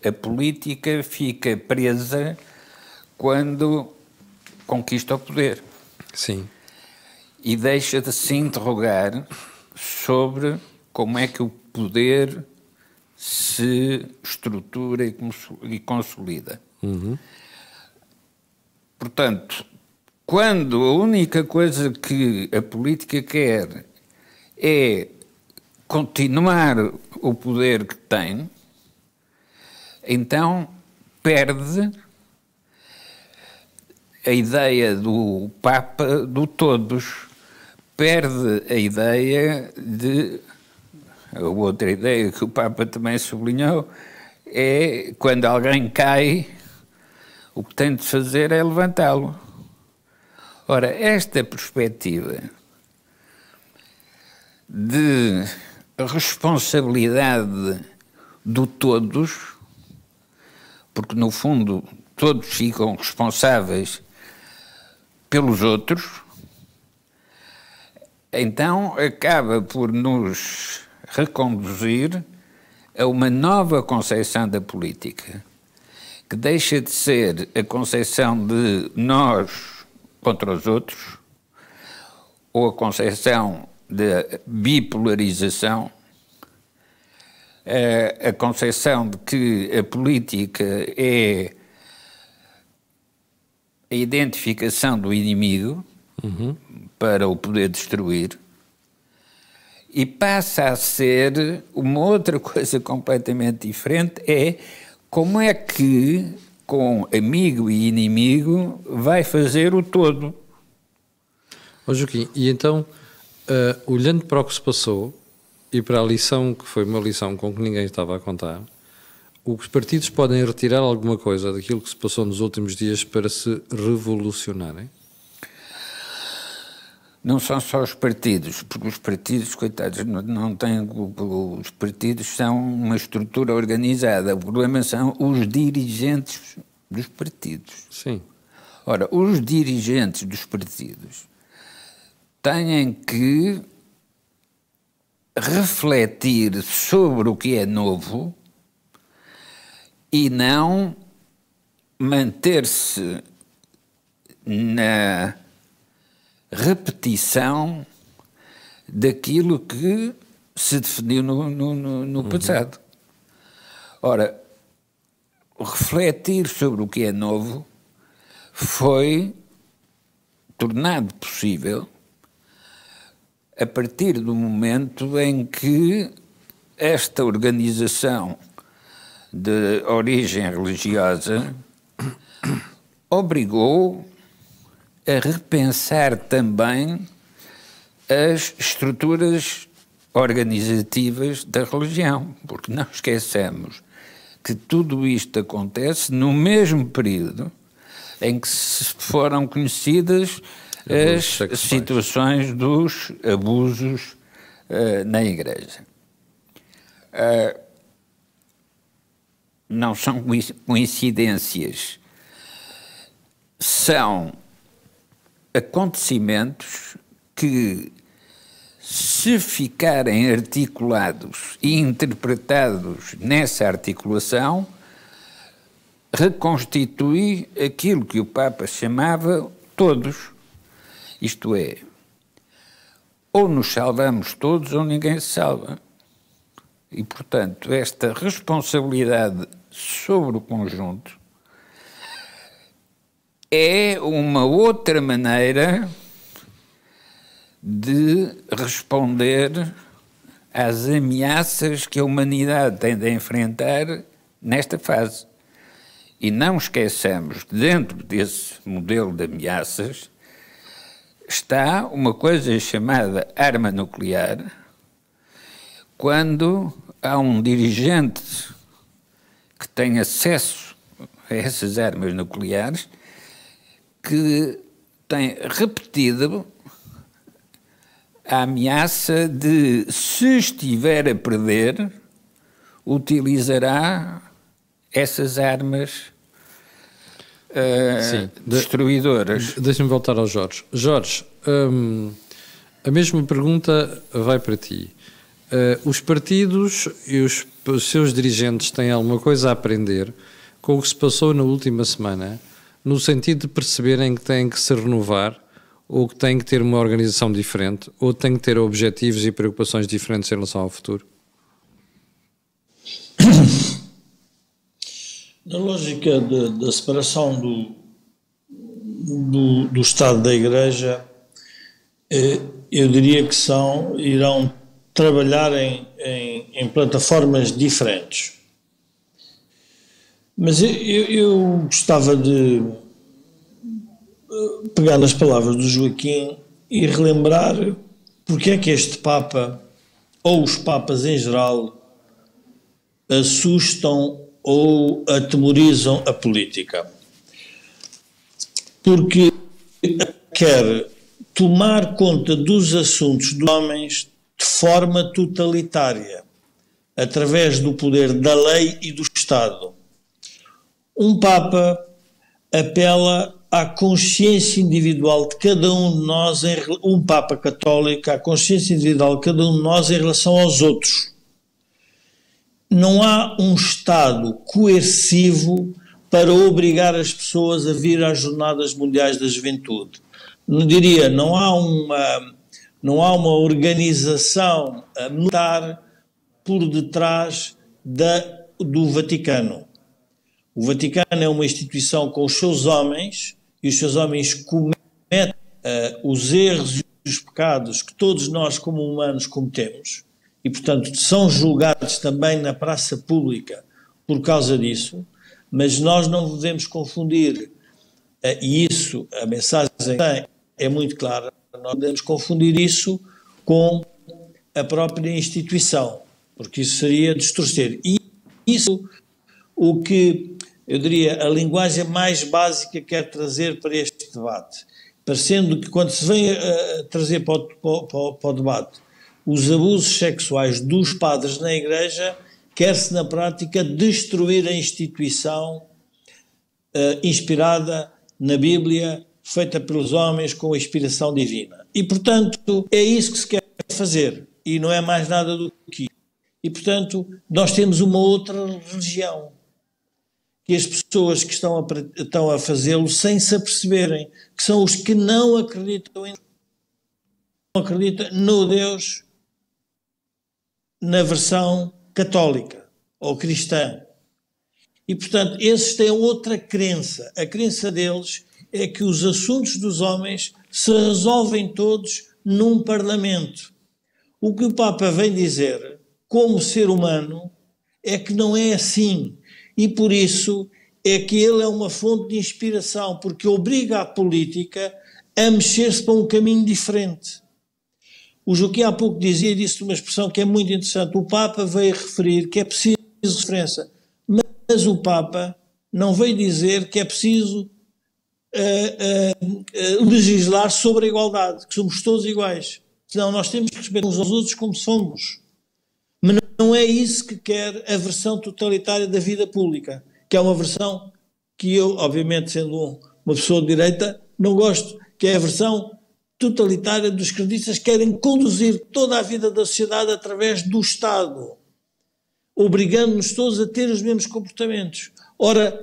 a política fica presa quando conquista o poder. Sim. E deixa de se interrogar sobre como é que o poder se estrutura e consolida. Uhum. Portanto, quando a única coisa que a política quer é continuar o poder que tem, então perde a ideia do Papa do todos, perde a ideia de. Outra ideia que o Papa também sublinhou é quando alguém cai, o que tem de fazer é levantá-lo. Ora, esta perspectiva de responsabilidade do todos, porque no fundo todos ficam responsáveis pelos outros, então acaba por nos reconduzir a uma nova concepção da política, que deixa de ser a concepção de nós contra os outros, ou a concepção da bipolarização, a, a concepção de que a política é a identificação do inimigo uhum. para o poder destruir e passa a ser uma outra coisa completamente diferente é como é que com amigo e inimigo vai fazer o todo. Ô Joaquim, e então uh, olhando para o que se passou e para a lição que foi uma lição com que ninguém estava a contar, os partidos podem retirar alguma coisa daquilo que se passou nos últimos dias para se revolucionarem? Não são só os partidos, porque os partidos, coitados, não, não têm. Os partidos são uma estrutura organizada. O problema são os dirigentes dos partidos. Sim. Ora, os dirigentes dos partidos têm que refletir sobre o que é novo e não manter-se na repetição daquilo que se definiu no, no, no, uhum. passado. Ora, refletir sobre o que é novo foi tornado possível a partir do momento em que esta organização de origem religiosa obrigou a repensar também as estruturas organizativas da religião, porque não esquecemos que tudo isto acontece no mesmo período em que foram conhecidas as situações dos abusos uh, na Igreja. Uh, não são coincidências, são acontecimentos que, se ficarem articulados e interpretados nessa articulação, reconstitui aquilo que o Papa chamava todos. Isto é, ou nos salvamos todos ou ninguém se salva. E, portanto, esta responsabilidade sobre o conjunto é uma outra maneira de responder às ameaças que a humanidade tem de enfrentar nesta fase. E não esqueçamos, dentro desse modelo de ameaças, está uma coisa chamada arma nuclear, quando há um dirigente que tem acesso a essas armas nucleares que tem repetido a ameaça de, se estiver a perder, utilizará essas armas uh, destruidoras. Deixa-me voltar ao Jorge. Jorge, hum, a mesma pergunta vai para ti. Uh, os partidos e os, os seus dirigentes têm alguma coisa a aprender com o que se passou na última semana no sentido de perceberem que têm que se renovar ou que têm que ter uma organização diferente ou têm que ter objetivos e preocupações diferentes em relação ao futuro? Na lógica da separação do, do, do, Estado da Igreja, eh, eu diria que são, irão trabalhar em, em, em plataformas diferentes. Mas eu, eu, gostava de eh, pegar nas palavras do Joaquim e relembrar porque é que este Papa, ou os Papas em geral, assustam ou atemorizam a política. Porque quer tomar conta dos assuntos dos homens de forma totalitária, através do poder da lei e do Estado um Papa apela à consciência individual de cada um de nós, um Papa católico, à consciência individual de cada um de nós em relação aos outros. Não há um Estado coercivo para obrigar as pessoas a vir às Jornadas Mundiais da Juventude. Não diria, não há uma, não há uma organização militar por detrás da, do Vaticano o Vaticano é uma instituição com os seus homens, e os seus homens cometem uh, os erros e os pecados que todos nós, como humanos, cometemos, e, portanto, são julgados também na praça pública por causa disso, mas nós não devemos confundir, uh, e isso, a mensagem é muito clara, não devemos confundir isso com a própria instituição, porque isso seria distorcer. E isso, o que eu diria, a linguagem mais básica que quer trazer para este debate. Parecendo que quando se vem a, trazer para o, para, para o, debate os abusos sexuais dos padres na Igreja, quer-se na prática destruir a instituição uh, inspirada na Bíblia, feita pelos homens com a inspiração divina. E, portanto, é isso que se quer fazer, e não é mais nada do que. E, portanto, nós temos uma outra religião, que as pessoas que estão a, estão a fazê-lo sem se aperceberem, que são os que não acreditam em não acreditam no Deus na versão católica ou cristã. E, portanto, esses têm outra crença. A crença deles é que os assuntos dos homens se resolvem todos num parlamento. O que o Papa vem dizer, como ser humano, é que não é assim e por isso é que ele é uma fonte de inspiração, porque obriga a política a mexer-se para um caminho diferente. O Joaquim há pouco dizia, disse uma expressão que é muito interessante, o Papa veio referir que é preciso referência, mas o Papa não veio dizer que é preciso uh, uh, uh, legislar sobre a igualdade, que somos todos iguais. Senão nós temos que respeitar uns aos outros como somos. Mas não é isso que quer a versão totalitária da vida pública, que é uma versão que eu, obviamente, sendo uma pessoa de direita, não gosto, que é a versão totalitária dos credistas que querem conduzir toda a vida da sociedade através do Estado, obrigando-nos todos a ter os mesmos comportamentos. Ora,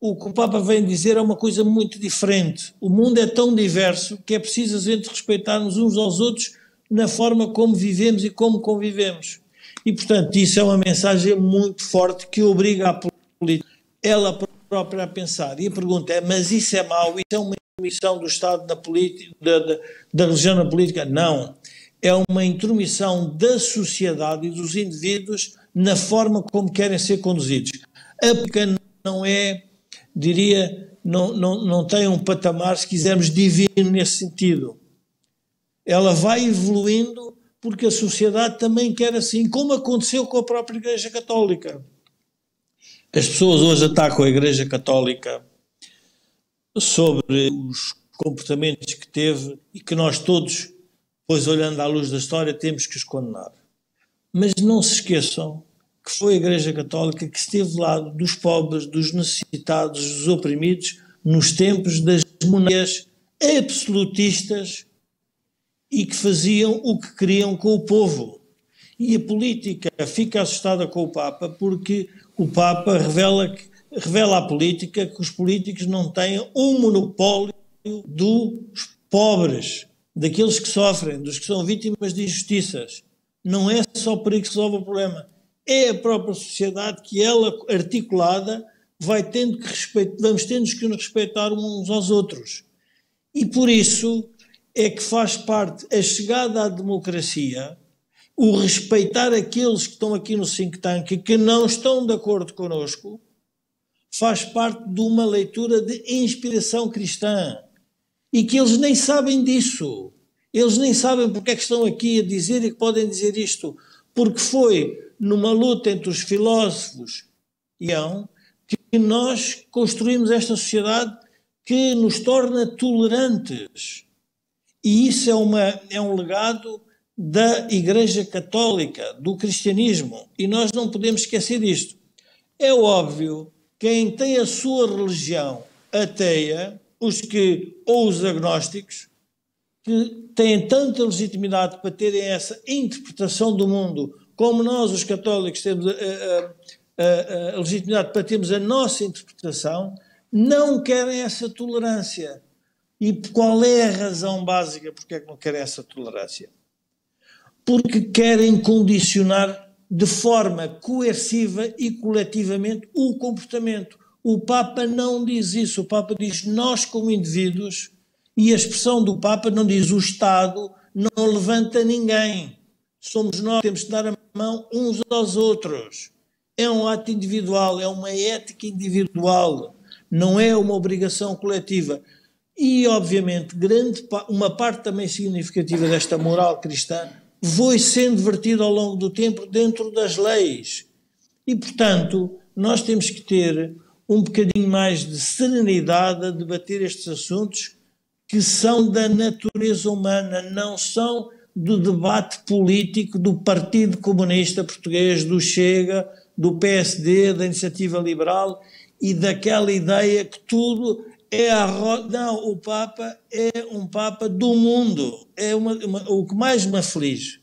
o que o Papa vem dizer é uma coisa muito diferente. O mundo é tão diverso que é preciso a gente respeitarmos uns aos outros na forma como vivemos e como convivemos. E, portanto, isso é uma mensagem muito forte que obriga a política, ela própria a pensar. E a pergunta é: mas isso é mau? Isso é uma intromissão do Estado na política, da, da, da religião na política? Não. É uma intromissão da sociedade e dos indivíduos na forma como querem ser conduzidos. A política não é diria, não, não, não tem um patamar, se quisermos, divino nesse sentido. Ela vai evoluindo porque a sociedade também quer assim, como aconteceu com a própria Igreja Católica. As pessoas hoje atacam a Igreja Católica sobre os comportamentos que teve e que nós todos, pois olhando à luz da história, temos que os condenar. Mas não se esqueçam que foi a Igreja Católica que esteve do lado dos pobres, dos necessitados, dos oprimidos, nos tempos das monarquias absolutistas e que faziam o que queriam com o povo. E a política fica assustada com o Papa porque o Papa revela, revela à política que os políticos não têm um monopólio dos pobres, daqueles que sofrem, dos que são vítimas de injustiças. Não é só por aí que resolve o problema é a própria sociedade que ela, articulada, vai tendo que respeitar, vamos tendo que nos respeitar uns aos outros. E por isso é que faz parte a chegada à democracia, o respeitar aqueles que estão aqui no think tank e que não estão de acordo connosco, faz parte de uma leitura de inspiração cristã. E que eles nem sabem disso. Eles nem sabem porque é que estão aqui a dizer e que podem dizer isto. Porque foi numa luta entre os filósofos e Ião, que nós construímos esta sociedade que nos torna tolerantes. E isso é, uma, é um legado da Igreja Católica, do cristianismo. E nós não podemos esquecer isto. É óbvio, quem tem a sua religião ateia, os que, ou os agnósticos, que têm tanta legitimidade para terem essa interpretação do mundo como nós, os católicos, temos a, a, a, a legitimidade para termos a nossa interpretação, não querem essa tolerância. E qual é a razão básica porque é que não querem essa tolerância? Porque querem condicionar de forma coerciva e coletivamente o comportamento. O Papa não diz isso. O Papa diz nós, como indivíduos, e a expressão do Papa não diz o Estado não levanta ninguém. Somos nós que temos que dar a mão uns aos outros. É um ato individual, é uma ética individual, não é uma obrigação coletiva. E, obviamente, grande, uma parte também significativa desta moral cristã foi sendo vertida ao longo do tempo dentro das leis. E, portanto, nós temos que ter um bocadinho mais de serenidade a debater estes assuntos que são da natureza humana, não são do debate político do Partido Comunista Português, do Chega, do PSD, da Iniciativa Liberal e daquela ideia que tudo é a. Não, o Papa é um Papa do mundo. É uma, uma, o que mais me aflige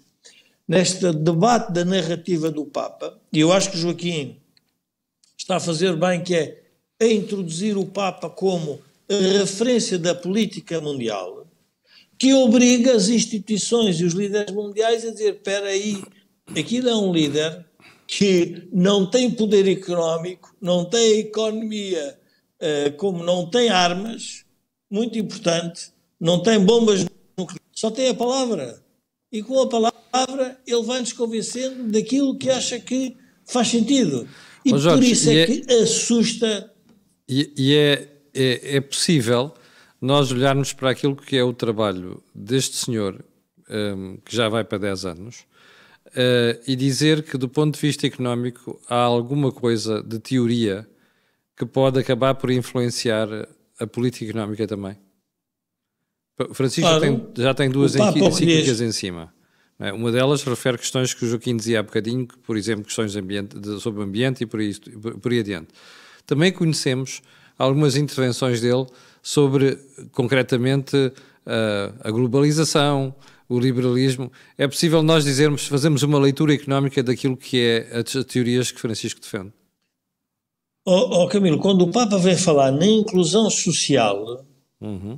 neste debate da narrativa do Papa, e eu acho que Joaquim está a fazer bem, que é a introduzir o Papa como referência da política mundial que obriga as instituições e os líderes mundiais a dizer: espera aí, aquilo é um líder que não tem poder económico, não tem economia, como não tem armas, muito importante, não tem bombas nucleares, só tem a palavra. E com a palavra ele vai-nos convencendo daquilo que acha que faz sentido. E Jorge, por isso é, é, que assusta. E, e é, é, é possível nós olharmos para aquilo que é o trabalho deste senhor, um, que já vai para 10 anos, uh, e dizer que, do ponto de vista económico, há alguma coisa de teoria que pode acabar por influenciar a política económica também. Francisco claro, já, tem, já tem duas encíclicas em cima. É? Uma delas refere questões que o Joaquim dizia há bocadinho, que, por exemplo, questões ambiente, de, sobre o ambiente e por aí, por, por aí adiante. Também conhecemos algumas intervenções dele sobre, concretamente, uh, a globalização, o liberalismo. É possível nós dizermos, fazemos uma leitura económica daquilo que é as teorias que Francisco defende? Oh, oh Camilo, quando o Papa vem falar na inclusão social, uhum.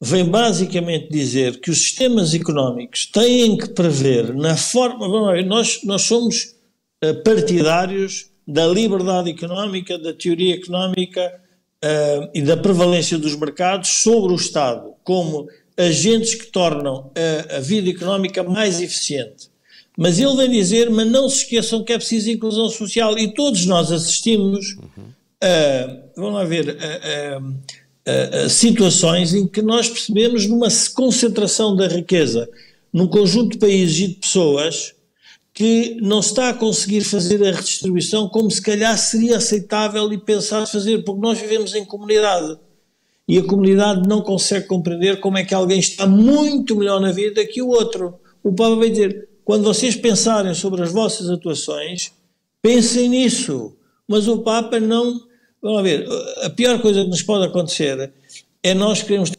vem basicamente dizer que os sistemas económicos têm que prever na forma. Ver, nós, nós somos uh, partidários da liberdade económica, da teoria económica uh, e da prevalência dos mercados sobre o Estado como agentes que tornam a, a, vida económica mais eficiente. Mas ele vem dizer, mas não se esqueçam que é preciso inclusão social e todos nós assistimos uhum. a, vamos lá ver, a, a, situações em que nós percebemos numa concentração da riqueza num conjunto de países e de pessoas que não está a conseguir fazer a redistribuição como se calhar seria aceitável e pensado fazer, porque nós vivemos em comunidade e a comunidade não consegue compreender como é que alguém está muito melhor na vida que o outro. O Papa vai dizer: quando vocês pensarem sobre as vossas atuações, pensem nisso. Mas o Papa não. Vamos ver, a pior coisa que nos pode acontecer é nós queremos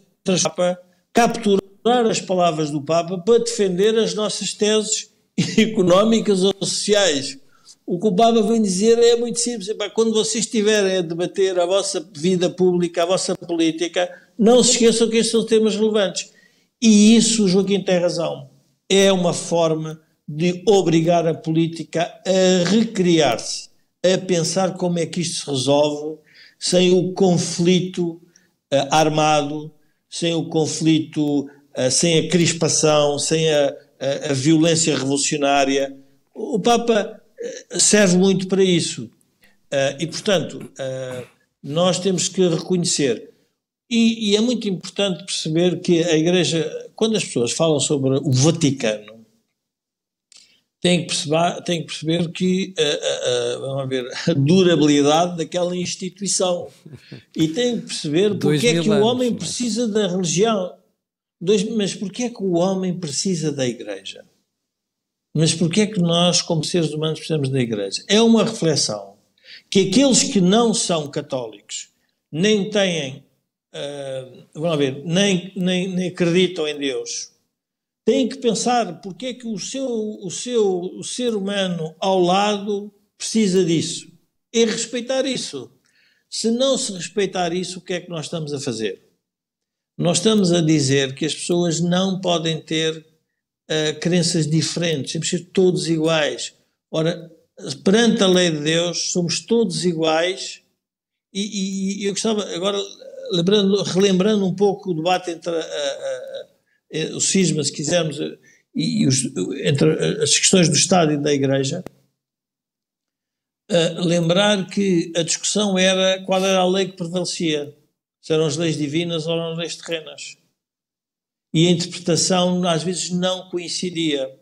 capturar as palavras do Papa para defender as nossas teses económicas ou sociais. O que o Papa vem dizer é muito simples. Quando vocês estiverem a debater a vossa vida pública, a vossa política, não se esqueçam que estes são temas relevantes. E isso, o Joaquim tem razão, é uma forma de obrigar a política a recriar-se, a pensar como é que isto se resolve sem o conflito uh, armado, sem o conflito, uh, sem a crispação, sem a, a, a violência revolucionária. O Papa eh, serve muito para isso. Uh, e, portanto, nós temos que reconhecer. E, e, é muito importante perceber que a Igreja, quando as pessoas falam sobre o Vaticano, têm que perceber, têm que, perceber que uh, vamos ver, a durabilidade daquela instituição. E têm que perceber porque é que o homem é? precisa da religião. Dois, mas porquê é que o homem precisa da igreja? Mas porquê é que nós, como seres humanos, precisamos da igreja? É uma reflexão que aqueles que não são católicos, nem têm, uh, vamos ver, nem, nem, nem acreditam em Deus, têm que pensar porque é que o seu, o seu o ser humano ao lado precisa disso. E respeitar isso. Se não se respeitar isso, o que é que nós estamos a fazer? Nós estamos a dizer que as pessoas não podem ter uh, crenças diferentes, temos que ser todos iguais. Ora, perante a lei de Deus, somos todos iguais e, e, e eu gostava, agora, lembrando, relembrando um pouco o debate entre a, a, a, o cisma, se quisermos, e os, entre as questões do Estado e da Igreja, lembrar que a discussão era qual era a lei que prevalecia se eram as leis divinas ou eram as leis terrenas. E a interpretação às vezes não coincidia.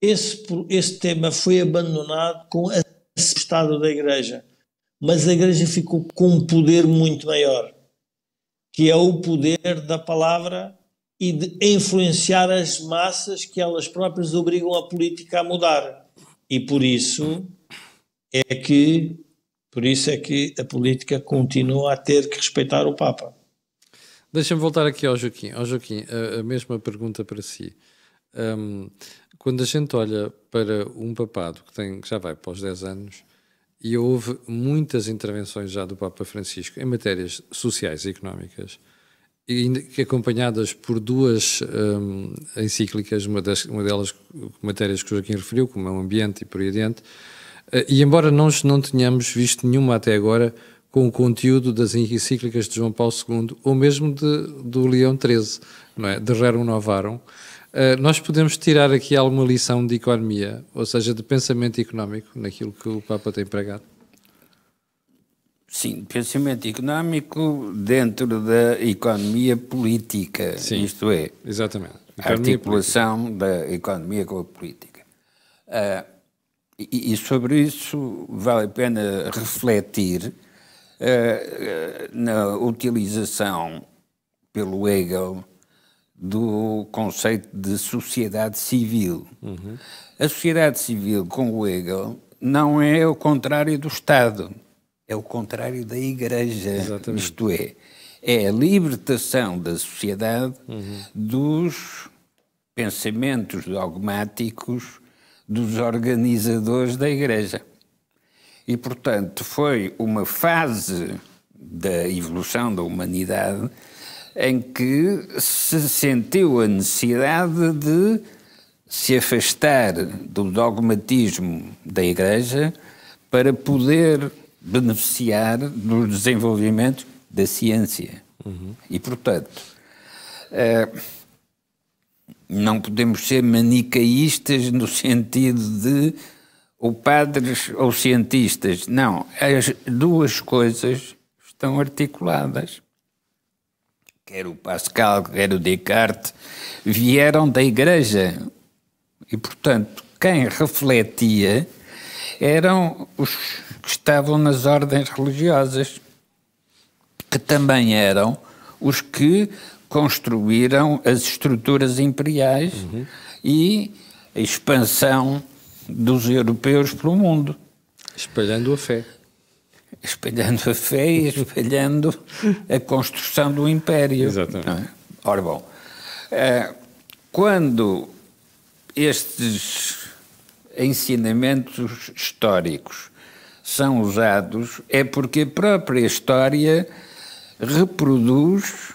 Esse, esse tema foi abandonado com o estado da Igreja. Mas a Igreja ficou com um poder muito maior, que é o poder da palavra e de influenciar as massas que elas próprias obrigam a política a mudar. E por isso é que por isso é que a política continua a ter que respeitar o Papa. Deixa-me voltar aqui ao Joaquim. Ao Joaquim, a, a mesma pergunta para si. Um, quando a gente olha para um papado que, tem, que já vai para os 10 anos e houve muitas intervenções já do Papa Francisco em matérias sociais e económicas, e acompanhadas por duas um, encíclicas, uma, das, uma delas matérias que o Joaquim referiu, como é o ambiente e por aí adiante, eh, e embora nós não tenhamos visto nenhuma até agora com o conteúdo das encíclicas de João Paulo II ou mesmo de, do Leão XIII, não é? de Rerum Novarum, eh, nós podemos tirar aqui alguma lição de economia, ou seja, de pensamento económico, naquilo que o Papa tem pregado? Sim, pensamento económico dentro da economia política, Sim, isto é, exatamente. a articulação da economia com a política. Uh, e, e, sobre isso vale a pena refletir uh, na utilização pelo Hegel do conceito de sociedade civil. Uhum. A sociedade civil, com o Hegel, não é o contrário do Estado, é o contrário da Igreja. Exatamente. Isto é, é a libertação da sociedade uhum. dos pensamentos dogmáticos dos organizadores da Igreja. E, portanto, foi uma fase da evolução da humanidade em que se sentiu a necessidade de se afastar do dogmatismo da Igreja para poder beneficiar dos desenvolvimentos da ciência. Uhum. E, portanto, uh, não podemos ser manicaístas no sentido de ou padres ou cientistas. Não, as duas coisas estão articuladas. Quer o Pascal, quer o Descartes, vieram da Igreja. E, portanto, quem refletia eram os que estavam nas ordens religiosas, que também eram os que construíram as estruturas imperiais uhum. e a expansão dos europeus pelo mundo. Espalhando a fé. Espalhando a fé e espalhando a construção do império. Exatamente. É? Ora bom, eh, quando estes ensinamentos históricos são usados, é porque a própria história reproduz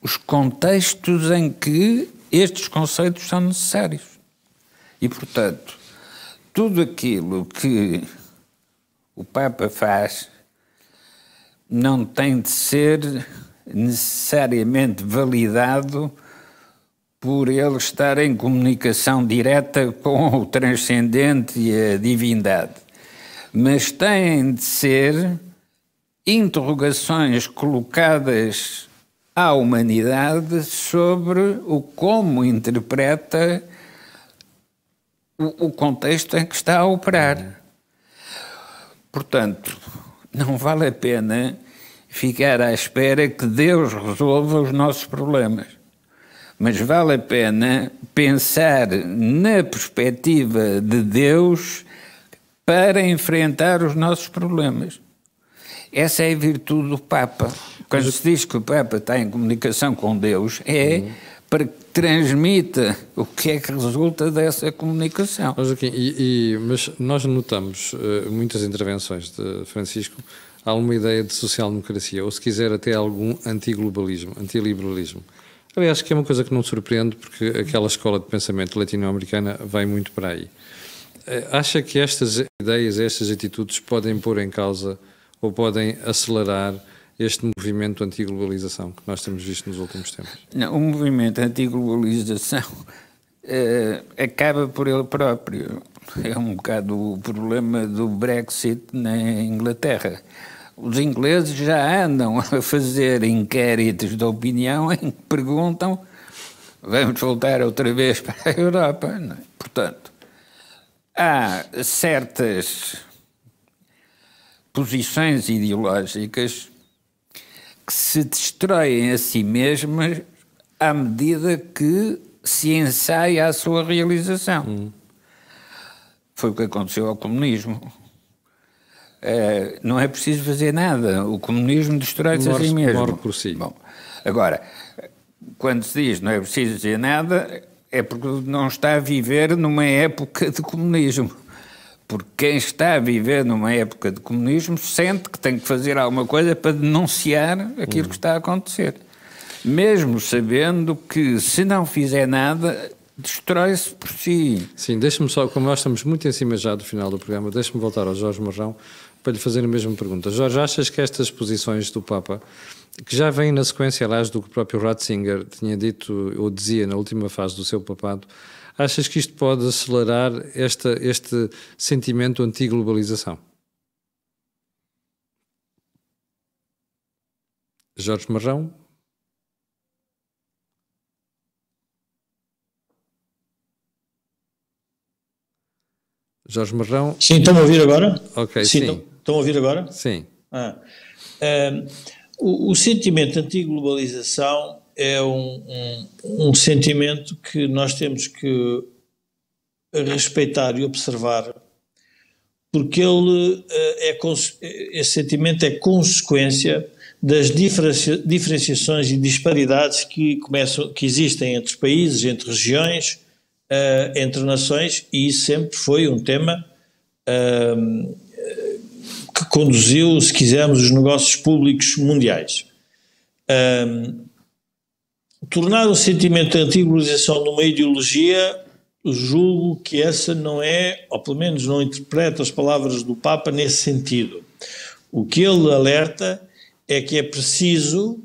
os contextos em que estes conceitos são necessários. E, portanto, tudo aquilo que o Papa faz não tem de ser necessariamente validado por ele estar em comunicação direta com o transcendente e a divindade, mas têm de ser interrogações colocadas à humanidade sobre o como interpreta o, o contexto em que está a operar. Portanto, não vale a pena ficar à espera que Deus resolva os nossos problemas. Mas vale a pena pensar na perspectiva de Deus para enfrentar os nossos problemas. Essa é a virtude do Papa. Quando se diz que o Papa está em comunicação com Deus, é uhum. Para que transmita o que é que resulta dessa comunicação. Mas, e, e, mas nós notamos uh, muitas intervenções de Francisco, há uma ideia de social-democracia, ou se quiser até algum antiglobalismo, antiliberalismo. Aliás, que é uma coisa que não surpreende, porque aquela escola de pensamento latino-americana vai muito para aí. Uh, acha que estas ideias, estas atitudes podem pôr em causa ou podem acelerar este movimento anti-globalização que nós temos visto nos últimos tempos? Não, o movimento anti-globalização uh, acaba por ele próprio. É um bocado o problema do Brexit na Inglaterra. Os ingleses já andam a fazer inquéritos de opinião em que perguntam vamos voltar outra vez para a Europa. É? Portanto, há certas posições ideológicas que se destroem a si mesmas à medida que se ensaia a sua realização. Hum. Foi o que aconteceu ao comunismo. Uh, não é preciso fazer nada. O comunismo destrói-se a si mesmo. Morre por si. Bom, agora, quando se diz não é preciso fazer nada, é porque não está a viver numa época de comunismo. Porque quem está a viver numa época de comunismo sente que tem que fazer alguma coisa para denunciar aquilo que está a acontecer. Mesmo sabendo que, se não fizer nada, destrói-se por si. Sim, deixe-me só, como nós estamos muito em cima já do final do programa, deixe-me voltar ao Jorge Marrão para lhe fazer a mesma pergunta. Jorge, achas que estas posições do Papa, que já vêm na sequência, aliás, do que o próprio Ratzinger tinha dito ou dizia na última fase do seu papado, Achas que isto pode acelerar esta, este sentimento anti-globalização? Jorge Marrão? Jorge Marrão? Sim, estão a ouvir agora? Ok, sim. sim. Estão a ouvir agora? Sim. Ah. Um, o, o sentimento anti-globalização é um, um, um sentimento que nós temos que respeitar e observar, porque ele é, esse sentimento é consequência das diferenciações e disparidades que começam, que existem entre países, entre regiões, uh, entre nações, e sempre foi um tema uh, que conduziu, se quisermos, os negócios públicos mundiais. Uh, tornar o sentimento de antiglobalização numa ideologia, julgo que essa não é, ou pelo menos não interpreta as palavras do Papa nesse sentido. O que ele alerta é que é preciso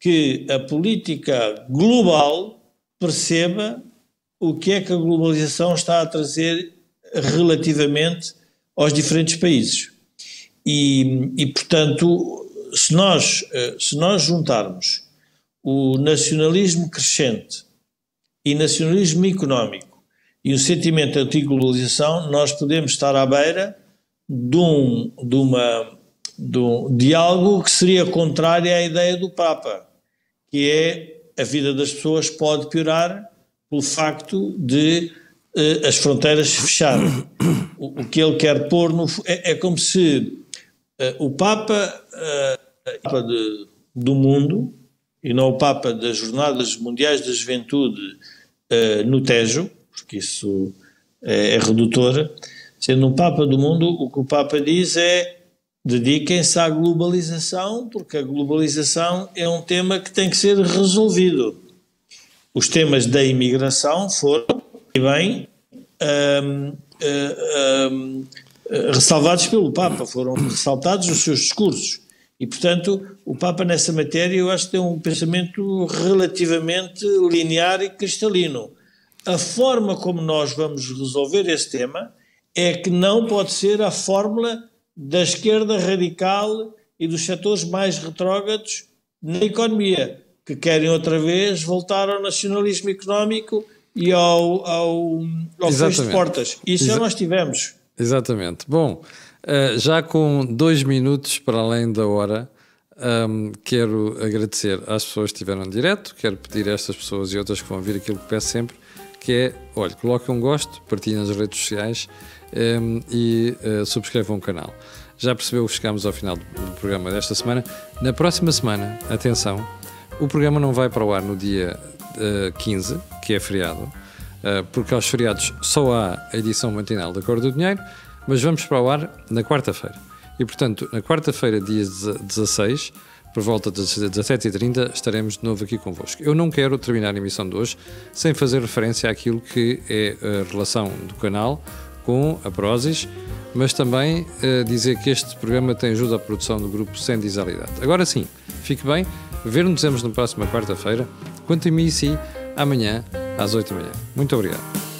que a política global perceba o que é que a globalização está a trazer relativamente aos diferentes países. E, e portanto, se nós, eh, se nós juntarmos o nacionalismo crescente e nacionalismo económico e o sentimento anti-globalização, nós podemos estar à beira de, um, de uma do, de algo que seria contrário à ideia do Papa, que é a vida das pessoas pode piorar pelo facto de uh, as fronteiras fecharem. O, o, que ele quer pôr no. É, é como se uh, o Papa, Papa de, do mundo, e não o Papa das Jornadas Mundiais da Juventude no Tejo, porque isso é, é redutor, sendo um Papa do mundo, o que o Papa diz é dediquem-se à globalização, porque a globalização é um tema que tem que ser resolvido. Os temas da imigração foram, e bem, um, um, ressalvados pelo Papa, foram ressaltados nos seus discursos. E, portanto, o Papa nessa matéria eu acho que tem um pensamento relativamente linear e cristalino. A forma como nós vamos resolver esse tema é que não pode ser a fórmula da esquerda radical e dos setores mais retrógrados na economia, que querem outra vez voltar ao nacionalismo económico e ao, ao, ao fecho de portas. Isso Exa já nós tivemos. Exatamente. Bom, uh, já com dois minutos para além da hora, um, quero agradecer às pessoas que estiveram em direto, quero pedir a estas pessoas e outras que vão vir aquilo que peço sempre, que é, olha, coloquem um gosto, partilhem nas redes sociais um, e uh, subscrevam o canal. Já percebeu que chegamos ao final do, do programa desta semana. Na próxima semana, atenção, o programa não vai para o ar no dia uh, eh, 15, que é feriado, uh, porque aos feriados só há a edição matinal da Cor do Dinheiro, mas vamos para o ar na quarta-feira. E, portanto, na quarta-feira, dia 16, por volta das 17h30, estaremos de novo aqui convosco. Eu não quero terminar a emissão de hoje sem fazer referência àquilo que é a relação do canal com a Prozis, mas também uh, dizer que este programa tem ajuda à produção do grupo Sem Disalidade. Agora sim, fique bem, ver-nos na próxima quarta-feira, quanto a mim e si, amanhã às 8 da manhã. Muito obrigado.